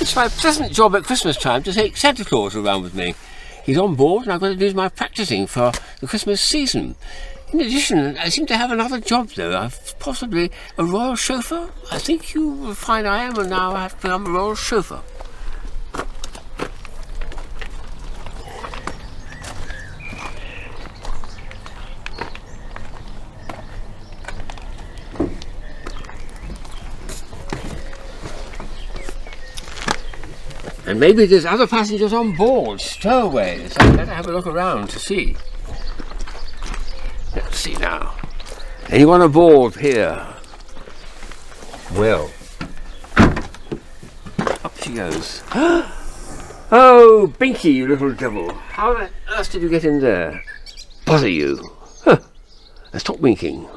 It's my pleasant job at Christmas time to take Santa Claus around with me. He's on board and I've got to do my practicing for the Christmas season. In addition, I seem to have another job though. I've possibly a royal chauffeur. I think you will find I am and now I have become a royal chauffeur. And maybe there's other passengers on board, stowaways. I'd better have a look around to see. Let's see now. Anyone aboard here? Well. Up she goes. oh, Binky, you little devil. How on earth did you get in there? Bother you. Huh. Stop winking.